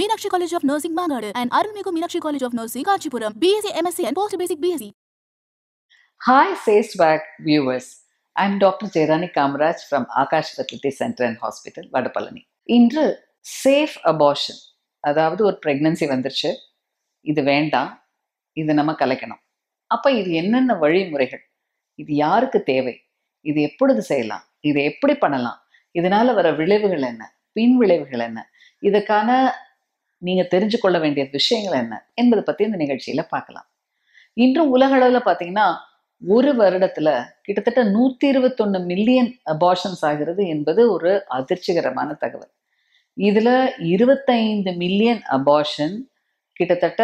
Meenakshi college of nursing மாநாடு and அருள்மிகு Meenakshi college of nursing Kanchipuram BSc MSc and post basic BSc hi chase back viewers I am doctor Jayarani Kamaraj from Akash fertility centre and hospital Vadapalani இன்று safe abortion அதாவது ஒரு pregnancy வந்துருச்சு இது வேண்டாம் இது நம்ம கலைக்கணும் அப்போ இது என்னென்ன வழிமுறைகள் இது யாருக்கு தேவை இது எப்பொழுது செய்யலாம் இதை எப்படி பண்ணலாம் இதனால வர விளைவுகள் என்ன பின் விளைவுகள் என்ன இதுக்கான நீங்க தெரிஞ்சு கொள்ள வேண்டிய விஷயங்கள் என்ன என்பதை பத்தி இந்த நிகழ்ச்சியில பார்க்கலாம். இன்றும் உலக அளவில் பார்த்தீங்கன்னா ஒரு வருடத்துல கிட்டத்தட்ட நூத்தி இருபத்தொன்னு மில்லியன் அபார்ஷன்ஸ் ஆகிறது என்பது ஒரு அதிர்ச்சிகரமான தகவல். இதுல இருபத்தைந்து மில்லியன் அபார்ஷன் கிட்டத்தட்ட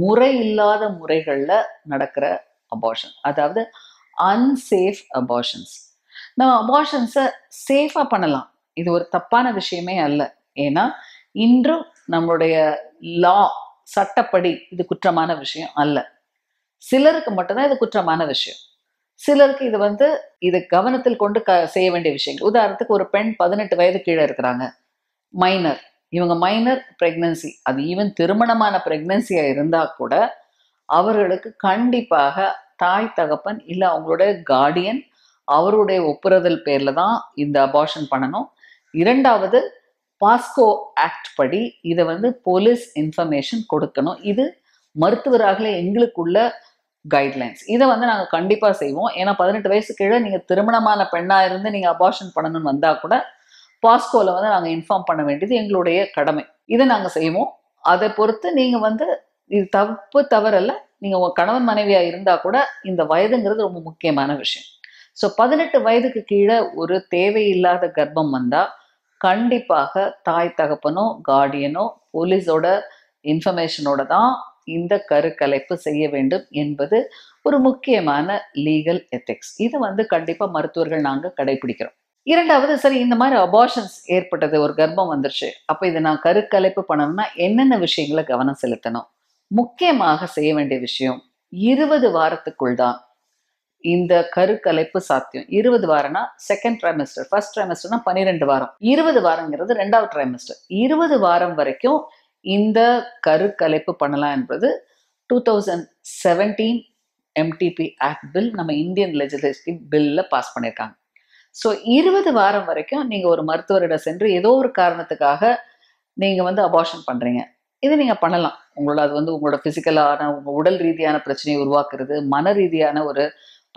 முறை இல்லாத முறைகள்ல நடக்கிற அபார்ஷன் அதாவது அன்சேஃப் அபார்ஷன்ஸ் நம்ம அபார்ஷன்ஸை சேஃபாக பண்ணலாம். இது ஒரு தப்பான விஷயமே அல்ல. ஏன்னா இன்றும் நம்மளுடைய லா சட்டப்படி இது குற்றமான விஷயம் அல்ல. சிலருக்கு மட்டும்தான் இது குற்றமான விஷயம். சிலருக்கு இது வந்து இது கவனத்தில் கொண்டு க செய்ய வேண்டிய விஷயங்கள். உதாரணத்துக்கு ஒரு பெண் பதினெட்டு வயது கீழே இருக்கிறாங்க. மைனர் இவங்க மைனர் பிரெக்னன்சி அது ஈவன் திருமணமான பிரெக்னன்சியா இருந்தா கூட அவர்களுக்கு கண்டிப்பாக தாய் தகப்பன் இல்லை அவங்களுடைய கார்டியன் அவருடைய ஒப்புரதல் பேர்ல தான் இந்த அபார்ஷன் பண்ணணும். இரண்டாவது பாஸ்கோ ஆக்ட் படி இதை வந்து போலீஸ் இன்ஃபர்மேஷன் கொடுக்கணும். இது மருத்துவராகல எங்களுக்குள்ள கைட்லைன்ஸ் இதை வந்து நாங்கள் கண்டிப்பாக செய்வோம். ஏன்னா பதினெட்டு வயசு கீழே நீங்கள் திருமணமான பெண்ணாக இருந்து நீங்கள் அபார்ஷன் பண்ணணும்னு வந்தால் கூட பாஸ்கோவில் வந்து நாங்கள் இன்ஃபார்ம் பண்ண வேண்டியது எங்களுடைய கடமை. இதை நாங்கள் செய்வோம். அதை பொறுத்து நீங்கள் வந்து இது தப்பு தவறல்ல. நீங்கள் உங்கள் கணவன் மனைவியாக இருந்தால் கூட இந்த வயதுங்கிறது ரொம்ப முக்கியமான விஷயம். ஸோ பதினெட்டு வயதுக்கு கீழே ஒரு தேவையில்லாத கர்ப்பம் வந்தால் கண்டிப்பாக தாய் தகப்பனோ கார்டியனோ போலீஸோட இன்ஃபர்மேஷனோட தான் இந்த கருக்கலைப்பு செய்ய வேண்டும் என்பது ஒரு முக்கியமான லீகல் எத்திக்ஸ் இது வந்து கண்டிப்பாக மருத்துவர்கள் நாங்கள் கடைபிடிக்கிறோம். இரண்டாவது சரி இந்த மாதிரி அபார்ஷன்ஸ் ஏற்பட்டது ஒரு கர்ப்பம் வந்துருச்சு. அப்போ இதை நான் கருக்கலைப்பு பண்ணணும்னா என்னென்ன விஷயங்களை கவனம் செலுத்தணும்? முக்கியமாக செய்ய வேண்டிய விஷயம் இருபது வாரத்துக்குள் தான். இந்த கருக்கலைப்பு சாத்தியம். இருபது வாரம்னா செகண்ட் ட்ரைமஸ்டர் ஃபர்ஸ்ட் ட்ரைமஸ்டர்னா பன்னிரெண்டு வாரம். இருபது வாரங்கிறது ரெண்டாவது ட்ரைமஸ்டர் இருபது வாரம் வரைக்கும் இந்த கருக்கலைப்பு பண்ணலாம் என்பது two thousand seventeen MTP act bill நம்ம இந்தியன் லெஜிஸ்லேட்டிவ் பில்ல பாஸ் பண்ணியிருக்காங்க ஸோ இருபது வாரம் வரைக்கும் நீங்கள் ஒரு மருத்துவரிடம் சென்று ஏதோ ஒரு காரணத்துக்காக நீங்கள் வந்து அபார்ஷன் பண்ணுறீங்க இது நீங்கள் பண்ணலாம். உங்களோட அது வந்து உங்களோட ஃபிசிக்கலான உங்கள் உடல் ரீதியான பிரச்சனையை உருவாக்குறது மன ரீதியான ஒரு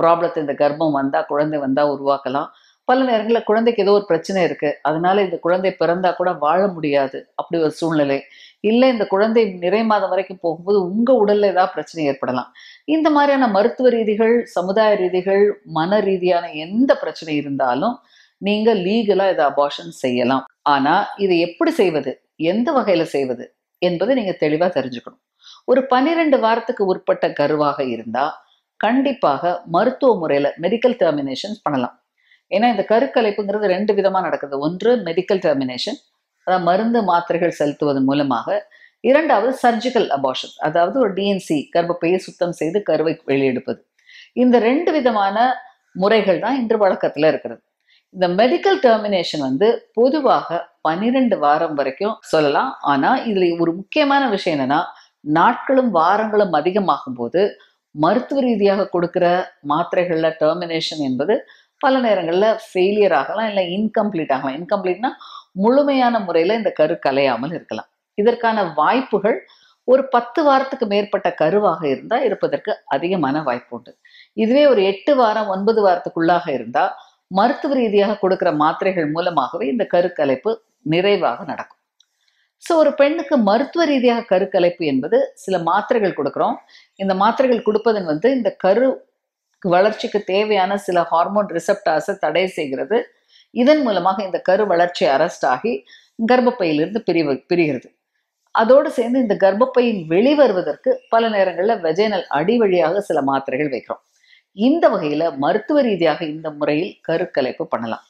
ப்ராப்ளத்தை இந்த கர்ப்பம் வந்தால் குழந்தை வந்தால் உருவாக்கலாம். பல நேரங்களில் குழந்தைக்கு ஏதோ ஒரு பிரச்சனை இருக்கு. அதனால இந்த குழந்தை பிறந்தா கூட வாழ முடியாது. அப்படி ஒரு சூழ்நிலை. இல்லை இந்த குழந்தை நிறை மாதம் வரைக்கும் போகும்போது உங்க உடல்ல ஏதாவது பிரச்சனை ஏற்படலாம். இந்த மாதிரியான மருத்துவ ரீதிகள் சமுதாய ரீதிகள் மன ரீதியான எந்த பிரச்சனை இருந்தாலும் நீங்க லீகலா இதை அபார்ஷன் செய்யலாம். ஆனா இதை எப்படி செய்வது? எந்த வகையில செய்வது? என்பதை நீங்க தெளிவா தெரிஞ்சுக்கணும். ஒரு பன்னிரெண்டு வாரத்துக்கு உட்பட்ட கருவாக இருந்தா கண்டிப்பாக மருத்துவ முறையில மெடிக்கல் டெர்மினேஷன்ஸ் பண்ணலாம். ஏன்னா இந்த கருக்கலைப்புங்கிறது ரெண்டு விதமா நடக்குது. ஒன்று மெடிக்கல் டெர்மினேஷன் அதாவது மருந்து மாத்திரைகள் செலுத்துவதன் மூலமாக. இரண்டாவது சர்ஜிக்கல் அபார்ஷன் அதாவது ஒரு டிஎன்சி கர்ப்பப்பையை சுத்தம் செய்து கருவை வெளியெடுப்பது. இந்த ரெண்டு விதமான முறைகள் தான் இன்று வழக்கத்தில் இருக்கிறது இந்த மெடிக்கல் டெர்மினேஷன் வந்து பொதுவாக பன்னிரெண்டு வாரம் வரைக்கும் சொல்லலாம். ஆனா இதுல ஒரு முக்கியமான விஷயம் என்னன்னா நாட்களும் வாரங்களும் அதிகமாகும் போது மருத்துவ ரீதியாக கொடுக்குற மாத்திரைகளில் டெர்மினேஷன் என்பது பல நேரங்களில் ஃபெயிலியர் ஆகலாம் இல்லை இன்கம்ப்ளீட் ஆகலாம். இன்கம்ப்ளீட்னா முழுமையான முறையில் இந்த கரு கலையாமல் இருக்கலாம். இதற்கான வாய்ப்புகள் ஒரு பத்து வாரத்துக்கு மேற்பட்ட கருவாக இருந்தால் இருப்பதற்கு அதிகமான வாய்ப்பு உண்டு. இதுவே ஒரு எட்டு வாரம் ஒன்பது வாரத்துக்குள்ளாக இருந்தால் மருத்துவ ரீதியாக கொடுக்கிற மாத்திரைகள் மூலமாகவே இந்த கருக்கலைப்பு நிறைவாக நடக்கும். ஸோ ஒரு பெண்ணுக்கு மருத்துவ ரீதியாக கருக்கலைப்பு என்பது சில மாத்திரைகள் கொடுக்குறோம். இந்த மாத்திரைகள் கொடுப்பதன் வந்து இந்த கரு வளர்ச்சிக்கு தேவையான சில ஹார்மோன் ரிசப்டாஸை தடை செய்கிறது. இதன் மூலமாக இந்த கரு வளர்ச்சி அரெஸ்ட் ஆகி கர்ப்பப்பையிலிருந்து பிரிவு பிரிகிறது. அதோடு சேர்ந்து இந்த கர்ப்பப்பையின் வெளிவருவதற்கு பல நேரங்களில் வெஜைனல் அடி வழியாக சில மாத்திரைகள் வைக்கிறோம். இந்த வகையில மருத்துவ ரீதியாக இந்த முறையில் கருக்கலைப்பு பண்ணலாம்.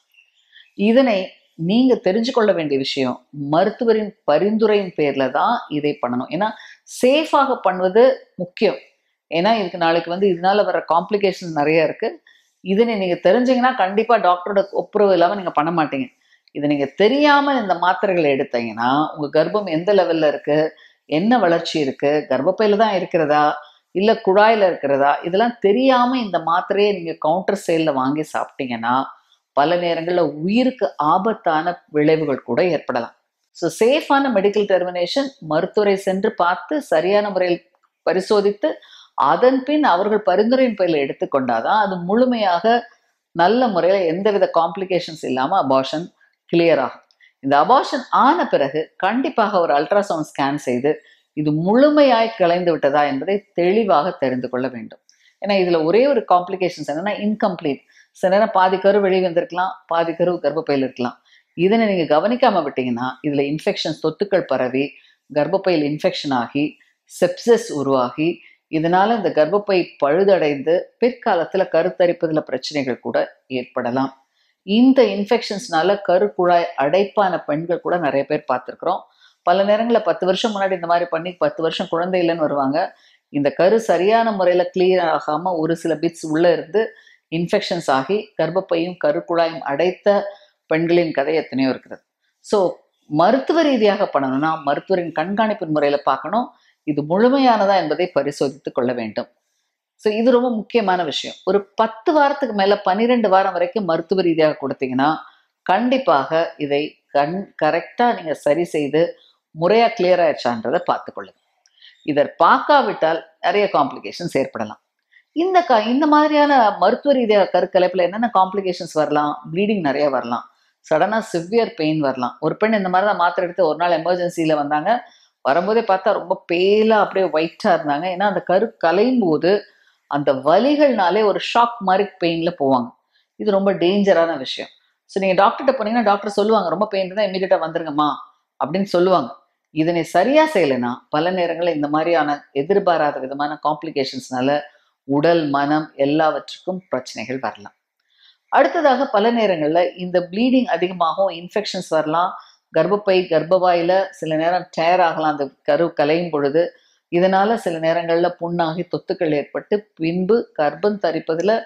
இதனை நீங்க தெரிஞ்சு கொள்ள வேண்டிய விஷயம் மருத்துவரின் பரிந்துரையின் பேர்ல தான் இதை பண்ணணும். ஏன்னா சேஃபாக பண்ணுவது முக்கியம். ஏன்னா இதுக்கு நாளைக்கு வந்து இதனால வர காம்ப்ளிகேஷன் நிறைய இருக்கு. இதனை நீங்க தெரிஞ்சீங்கன்னா கண்டிப்பா டாக்டரோட ஒப்புரவு இல்லாம நீங்க பண்ண மாட்டீங்க. இதை நீங்க தெரியாம இந்த மாத்திரைகளை எடுத்தீங்கன்னா உங்க கர்ப்பம் எந்த லெவல்ல இருக்கு? என்ன வளர்ச்சி இருக்கு? கர்ப்பப்பையில தான் இருக்கிறதா? இல்ல குழாயில இருக்கிறதா? இதெல்லாம் தெரியாம இந்த மாத்திரையை நீங்க கவுண்டர் சேல்ல வாங்கி சாப்பிட்டீங்கன்னா பல நேரங்களில் உயிருக்கு ஆபத்தான விளைவுகள் கூட ஏற்படலாம். ஸோ சேஃபான மெடிக்கல் டெர்மினேஷன் மருத்துவரை சென்று பார்த்து சரியான முறையில் பரிசோதித்து அதன் பின் அவர்கள் பரிந்துரையின் பயில எடுத்துக்கொண்டாதான் அது முழுமையாக நல்ல முறையில் எந்தவித காம்ப்ளிகேஷன்ஸ் இல்லாமல் அபார்ஷன் கிளியர் ஆகும். இந்த அபார்ஷன் ஆன பிறகு கண்டிப்பாக ஒரு அல்ட்ராசவுண்ட் ஸ்கேன் செய்து இது முழுமையாய் கலைந்து விட்டதா என்பதை தெளிவாக தெரிந்து கொள்ள வேண்டும். ஏன்னா இதுல ஒரே ஒரு காம்ப்ளிகேஷன்ஸ் என்னன்னா இன்கம்ப்ளீட் சில நேரம் பாதி கரு வெளியே வந்திருக்கலாம் பாதி கரு கர்ப்பப்பையில் இருக்கலாம். இதனை நீங்கள் கவனிக்காம விட்டீங்கன்னா இதுல இன்ஃபெக்ஷன்ஸ் தொத்துக்கள் பரவி கர்ப்பப்பையில் இன்ஃபெக்ஷன் ஆகி செப்சஸ் உருவாகி இதனால இந்த கர்ப்பப்பை பழுதடைந்து பிற்காலத்துல கருத்தரிப்பதில் பிரச்சனைகள் கூட ஏற்படலாம். இந்த இன்ஃபெக்ஷன்ஸ்னால கரு குழாய் அடைப்பான பெண்கள் கூட நிறைய பேர் பார்த்துருக்குறோம். பல நேரங்களில் பத்து வருஷம் முன்னாடி இந்த மாதிரி பண்ணி பத்து வருஷம் குழந்தை இல்லைன்னு வருவாங்க. இந்த கரு சரியான முறையில் கிளியர் ஆகாமல் ஒரு சில பிட்ஸ் உள்ளே இருந்து இன்ஃபெக்ஷன்ஸ் ஆகி கர்ப்பப்பையும் கருக்குழாயும் அடைத்த பெண்களின் கதை எத்தனையோ இருக்கிறது. ஸோ மருத்துவ ரீதியாக பண்ணணும்னா மருத்துவரின் கண்காணிப்பின் முறையில் பார்க்கணும். இது முழுமையானதா என்பதை பரிசோதித்து கொள்ள வேண்டும். ஸோ இது ரொம்ப முக்கியமான விஷயம். ஒரு பத்து வாரத்துக்கு மேலே பன்னிரெண்டு வாரம் வரைக்கும் மருத்துவ ரீதியாக கொடுத்தீங்கன்னா கண்டிப்பாக இதை கண் கரெக்டாக நீங்கள் சரி செய்து முறையாக கிளியர் ஆயிடுச்சான்றதை பார்த்துக்கொள்ளுங்க இதை பார்க்காவிட்டால் நிறைய காம்ப்ளிகேஷன்ஸ் ஏற்படலாம். இந்த க இந்த மாதிரியான மருத்துவ ரீதியாக கருக்கலைப்பில் என்னென்ன காம்ப்ளிகேஷன்ஸ் வரலாம்? ப்ளீடிங் நிறைய வரலாம். சடனாக சிவியர் பெயின் வரலாம். ஒரு பெண் இந்த மாதிரி தான் மாத்திரை எடுத்து ஒரு நாள் எமர்ஜென்சியில் வந்தாங்க. வரும்போதே பார்த்தா ரொம்ப பேலாக அப்படியே ஒயிட்டாக இருந்தாங்க. ஏன்னா அந்த கரு கலையும் போது அந்த வலிகள்னாலே ஒரு ஷாக் மாதிரி பெயினில் போவாங்க. இது ரொம்ப டேஞ்சரான விஷயம். ஸோ நீங்கள் டாக்டர்கிட்ட போனீங்கன்னா டாக்டர் சொல்லுவாங்க ரொம்ப பெயின் இருந்தால் இமீடியட்டாக வந்துருங்கம்மா அப்படின்னு சொல்லுவாங்க. இதனை சரியாக செய்யலைன்னா பல நேரங்களில் இந்த மாதிரியான எதிர்பாராத விதமான காம்ப்ளிகேஷன்ஸ்னால உடல் மனம் எல்லாவற்றுக்கும் பிரச்சனைகள் வரலாம். அடுத்ததாக பல நேரங்களில் இந்த ப்ளீடிங் அதிகமாகும் இன்ஃபெக்ஷன்ஸ் வரலாம் கர்ப்பப்பை கர்ப்பவாயில் சில நேரம் டயர் ஆகலாம் அந்த கரு கலையும் பொழுது. இதனால சில நேரங்களில் புண்ணாகி தொத்துக்கள் ஏற்பட்டு பின்பு கர்ப்பம் தரிப்பதில்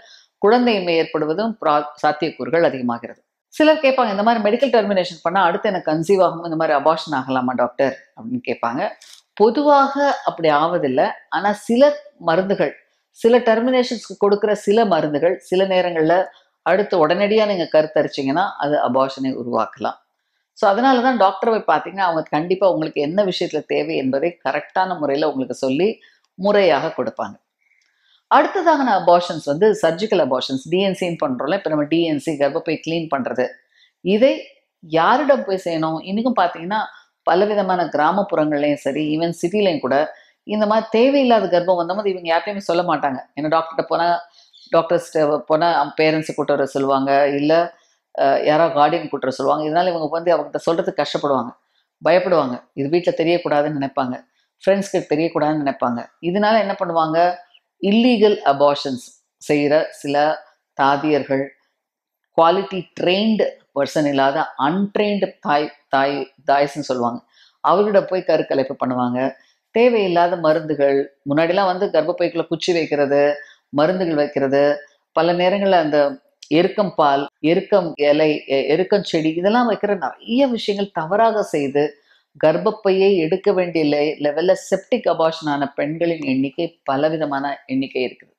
குழந்தையின்மை ஏற்படுவதும் ப்ரா- சாத்தியக்கூறுகள் அதிகமாகிறது. சிலர் கேட்பாங்க இந்த மாதிரி மெடிக்கல் டெர்மினேஷன் பண்ணால் அடுத்து எனக்கு கன்சீவ் ஆகும் இந்த மாதிரி அபாஷன் ஆகலாமா டாக்டர் அப்படின்னு கேட்பாங்க. பொதுவாக அப்படி ஆவதில்லை. ஆனால் சில மருந்துகள் சில டெர்மினேஷன்ஸ்க்கு கொடுக்குற சில மருந்துகள் சில நேரங்களில் அடுத்து உடனடியாக நீங்கள் கருத்தரிச்சிங்கன்னா அது அபார்ஷனை உருவாக்கலாம். ஸோ அதனால தான் டாக்டரை போய் பார்த்தீங்கன்னா அவங்க கண்டிப்பாக உங்களுக்கு என்ன விஷயத்தில் தேவை என்பதை கரெக்டான முறையில் உங்களுக்கு சொல்லி முறையாக கொடுப்பாங்க. அடுத்ததான அபார்ஷன்ஸ் வந்து சர்ஜிக்கல் அபார்ஷன்ஸ் டிஎன்சின்னு பண்ணுறோம்ல இப்போ நம்ம டிஎன்சி கர்ப்பப்பை க்ளீன் பண்ணுறது இதை யாரிடம் போய் செய்யணும்? இன்னைக்கும் பார்த்தீங்கன்னா பலவிதமான கிராமப்புறங்கள்லையும் சரி ஈவன் சிட்டிலையும் கூட இந்த மாதிரி தேவையில்லாத கர்ப்பம் வந்தபோது இவங்க யார்ட்டையுமே சொல்ல மாட்டாங்க. ஏன்னா டாக்டர்கிட்ட போனால் டாக்டர்ஸ்கிட்ட போனால் பேரண்ட்ஸை கூட்டு வர சொல்லுவாங்க. இல்லை யாரோ கார்டியன் கூட்டு வர சொல்லுவாங்க. இதனால் இவங்க வந்து அவங்ககிட்ட சொல்கிறதுக்கு கஷ்டப்படுவாங்க. பயப்படுவாங்க. இது வீட்டில் தெரியக்கூடாதுன்னு நினைப்பாங்க. ஃப்ரெண்ட்ஸ்க்கு தெரியக்கூடாதுன்னு நினைப்பாங்க. இதனால என்ன பண்ணுவாங்க? இல்லீகல் அபார்ஷன்ஸ் செய்கிற சில தாதியர்கள் குவாலிட்டி ட்ரெயின்டு பர்சன் இல்லாத அன்ட்ரெயின்டு தாய் தாய் தாய்ஸ்ன்னு சொல்லுவாங்க. அவர்கிட்ட போய் கருக்கலைப்பு பண்ணுவாங்க. தேவையில்லாத மருந்துகள் முன்னாடிலாம் வந்து கர்ப்பப்பைக்குள்ள குச்சி வைக்கிறது மருந்துகள் வைக்கிறது பல நேரங்களில் அந்த எருக்கம் பால் எருக்கம் இலை எருக்கம் செடி இதெல்லாம் வைக்கிற நிறைய விஷயங்கள் தவறாக செய்து கர்ப்பப்பையை எடுக்க வேண்டிய லெ லெவலில் செப்டிக் அபார்ஷன் ஆன பெண்களின் எண்ணிக்கை பலவிதமான எண்ணிக்கை இருக்குது.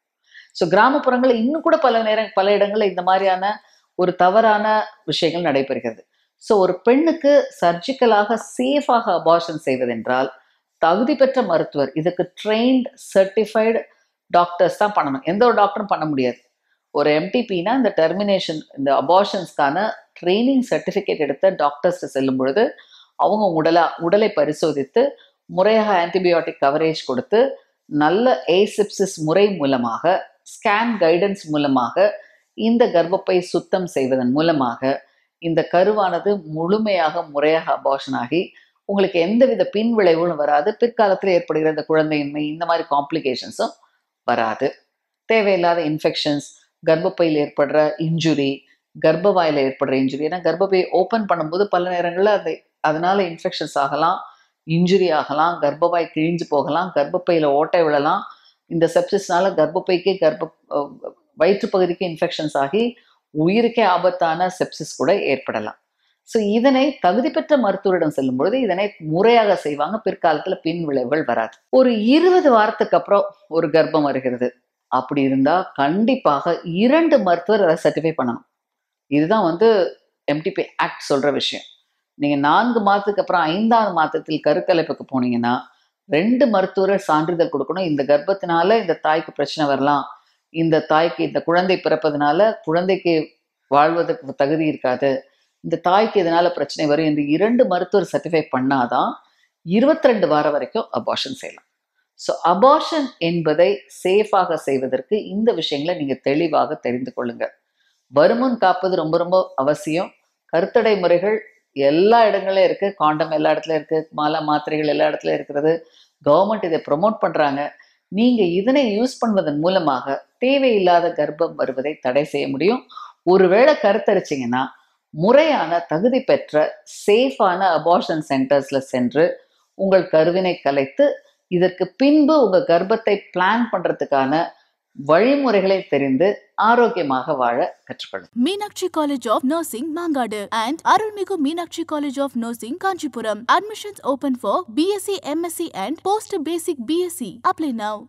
ஸோ கிராமப்புறங்களில் இன்னும் கூட பல நேரம் பல இடங்களில் இந்த மாதிரியான ஒரு தவறான விஷயங்கள் நடைபெறுகிறது. ஸோ ஒரு பெண்ணுக்கு சர்ஜிக்கலாக சேஃபாக அபார்ஷன் செய்வதென்றால் தகுதி பெற்ற மருத்துவர். இதுக்கு ட்ரெயின்ட் சர்டிஃபைடு டாக்டர்ஸ் தான் பண்ணணும். எந்த ஒரு டாக்டரும் பண்ண முடியாது. ஒரு எம்டிபினா இந்த டெர்மினேஷன் இந்த அபார்ஷன்ஸ்க்கான ட்ரைனிங் சர்டிஃபிகேட் எடுத்த டாக்டர்ஸ் செல்லும் பொழுது அவங்க உடலா உடலை பரிசோதித்து முறையாக ஆன்டிபயோட்டிக் கவரேஜ் கொடுத்து நல்ல ஏசிப்சிஸ் முறை மூலமாக ஸ்கேன் கைடன்ஸ் மூலமாக இந்த கர்ப்பப்பை சுத்தம் செய்வதன் மூலமாக இந்த கருவானது முழுமையாக முறையாக அபார்ஷன் ஆகி உங்களுக்கு எந்தவித பின் விளைவுகளும் வராது. பிற்காலத்தில் ஏற்படுகிற இந்த குழந்தையின்மை இந்த மாதிரி காம்ப்ளிகேஷன்ஸும் வராது. தேவையில்லாத இன்ஃபெக்ஷன்ஸ் கர்ப்பப்பையில் ஏற்படுற இன்ஜுரி கர்ப்பவாயில் ஏற்படுற இன்ஜுரி ஏன்னா கர்ப்பப்பையை ஓப்பன் பண்ணும்போது பல நேரங்களில் அதை அதனால இன்ஃபெக்ஷன்ஸ் ஆகலாம் இன்ஜுரி ஆகலாம் கர்ப்பவாய் கிழிஞ்சு போகலாம் கர்ப்பப்பையில் ஓட்டை விழலாம். இந்த செப்சிஸ்னால கர்ப்பப்பைக்கே கர்ப்ப வயிற்று பகுதிக்கு இன்ஃபெக்ஷன்ஸ் ஆகி உயிருக்கே ஆபத்தான செப்சிஸ் கூட ஏற்படலாம். ஸோ இதனை தகுதி பெற்ற மருத்துவரிடம் செல்லும் பொழுது இதனை முறையாக செய்வாங்க. பிற்காலத்துல பின் விளைவுகள் வராது. ஒரு இருபது வாரத்துக்கு அப்புறம் ஒரு கர்ப்பம் வருகிறது. அப்படி இருந்தா கண்டிப்பாக இரண்டு மருத்துவர் அதை சர்டிஃபை பண்ணணும். இதுதான் வந்து எம்டிபி ஆக்ட் சொல்ற விஷயம். நீங்க நான்கு மாதத்துக்கு அப்புறம் ஐந்தாவது மாதத்தில் கருக்கலைப்புக்கு போனீங்கன்னா ரெண்டு மருத்துவரை சான்றிதழ் கொடுக்கணும். இந்த கர்ப்பத்தினால இந்த தாய்க்கு பிரச்சனை வரலாம். இந்த தாய்க்கு இந்த குழந்தை பிறப்பதுனால குழந்தைக்கு வாழ்வதற்கு தகுதி இருக்காது. இந்த தாய்க்கு இதனால பிரச்சனை வரும் இந்த இரண்டு மருத்துவர் சர்டிஃபை பண்ணாதான் இருபத்தி ரெண்டு வாரம் வரைக்கும் அபார்ஷன் செய்யலாம். ஸோ அபார்ஷன் என்பதை சேஃபாக செய்வதற்கு இந்த விஷயங்களை நீங்க தெளிவாக தெரிந்து கொள்ளுங்க. வருமுன் காப்பது ரொம்ப ரொம்ப அவசியம். கருத்தடை முறைகள் எல்லா இடங்களையும் இருக்கு. காண்டம் எல்லா இடத்துலயும் இருக்கு. மாலை மாத்திரைகள் எல்லா இடத்துலயும் இருக்கிறது. கவர்மெண்ட் இதை ப்ரொமோட் பண்றாங்க. நீங்க இதனை யூஸ் பண்ணுவதன் மூலமாக தேவையில்லாத கர்ப்பம் வருவதை தடை செய்ய முடியும். ஒருவேளை கருத்தரிச்சிங்கன்னா முறையான தகுதி பெற்ற சேஃபான அபார்ஷன் சென்டர்ஸில் சென்று உங்கள் கருவினை கலைத்து இதற்கு பின்பு உங்கள் கர்ப்பத்தை பிளான் பண்ணுறதுக்கான வழிமுறைகளை தெரிந்து ஆரோக்கியமாக வாழ கற்றுக்கொள்ளும் Meenakshi college of nursing Mangadu and அருள்மிகு Meenakshi college of nursing Kanchipuram admissions open for BSc MSc and post basic BSc apply now